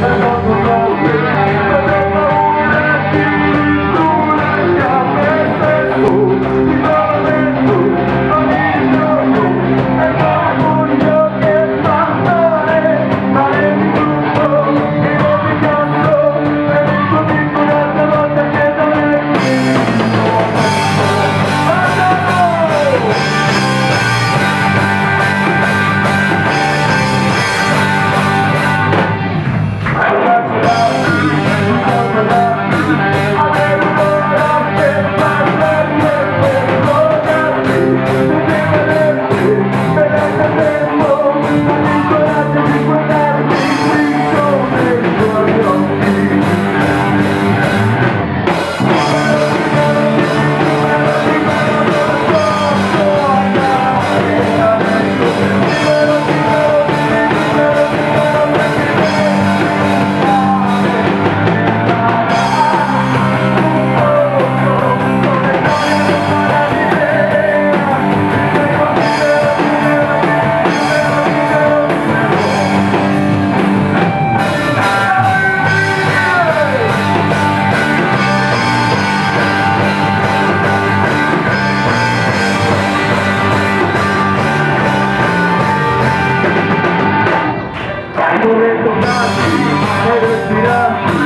momento Yeah.